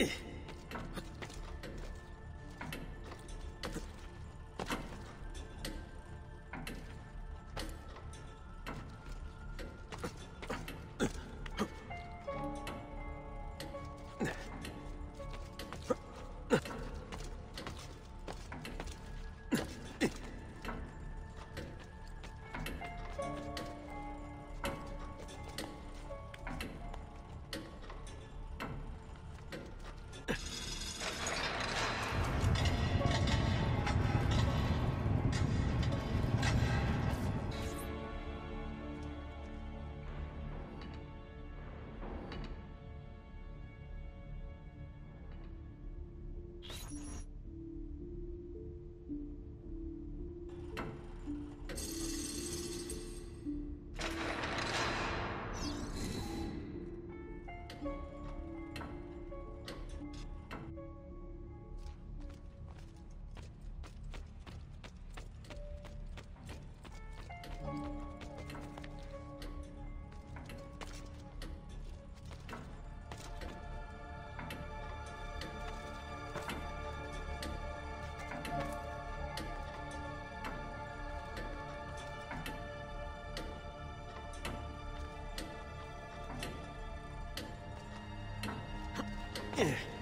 Ugh. Scusa,